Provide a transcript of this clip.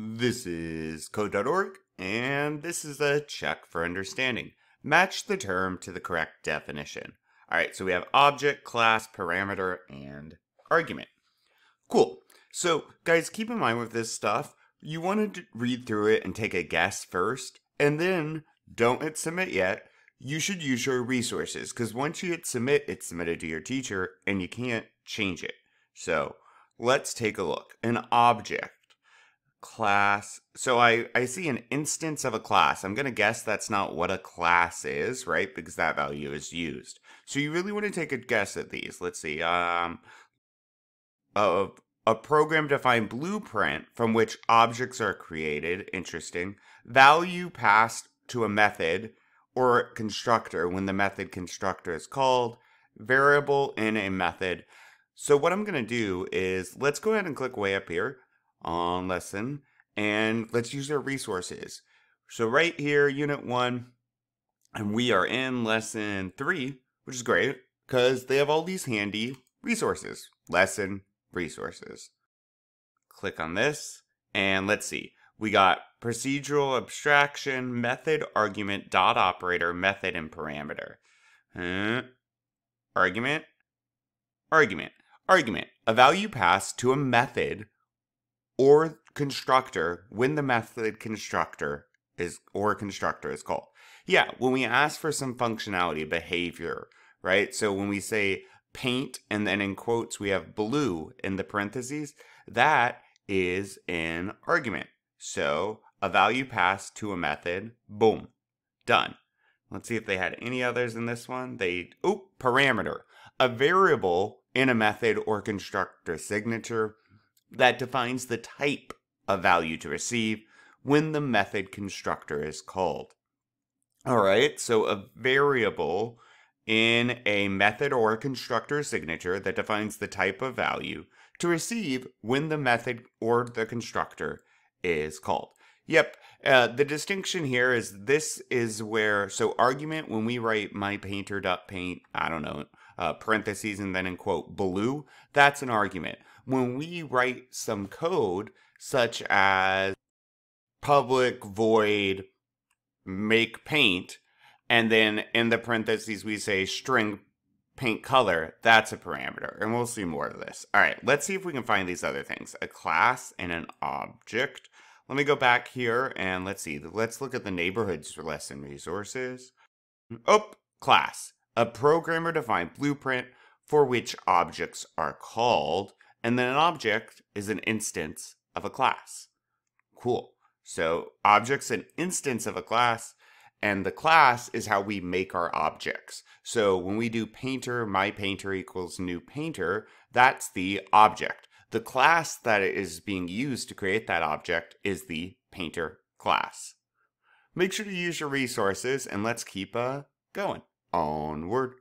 This is code.org, and this is a check for understanding. Match the term to the correct definition. All right, so we have object, class, parameter, and argument. Cool. So, guys, keep in mind with this stuff, you want to read through it and take a guess first, and then don't hit submit yet. You should use your resources because once you hit submit, it's submitted to your teacher and you can't change it. So, let's take a look. An object class. So I, I see an instance of a class. I'm going to guess that's not what a class is, right? Because that value is used. So you really want to take a guess at these. Let's see. Um, a, a program defined blueprint from which objects are created. Interesting. Value passed to a method or constructor when the method constructor is called. Variable in a method. So what I'm going to do is let's go ahead and click way up here on lesson and let's use their resources. So right here, unit one, and we are in lesson three, which is great because they have all these handy resources. Lesson resources. Click on this and let's see. We got procedural abstraction, method, argument, dot operator, method, and parameter. Uh, argument, argument, argument. A value passed to a method or constructor when the method constructor is or constructor is called. Yeah, when we ask for some functionality, behavior, right? So when we say paint and then in quotes we have blue in the parentheses, that is an argument. So a value passed to a method, boom, done. Let's see if they had any others in this one. They, oh, parameter, a variable in a method or constructor signature that defines the type of value to receive when the method constructor is called. All right, so a variable in a method or a constructor signature that defines the type of value to receive when the method or the constructor is called. Yep, uh, the distinction here is this is where, so argument, when we write my painter.paint, I don't know, uh, parentheses and then in quote blue, that's an argument. When we write some code such as public void make paint and then in the parentheses we say string paint color that's a parameter and we'll see more of this. All right let's see if we can find these other things a class and an object. Let me go back here and let's see let's look at the neighborhoods for lesson resources. Oh class a programmer defined blueprint for which objects are called and then an object is an instance of a class. Cool. So object's an instance of a class, and the class is how we make our objects. So when we do painter, my painter equals new painter, that's the object. The class that is being used to create that object is the painter class. Make sure to use your resources and let's keep uh, going. Onward.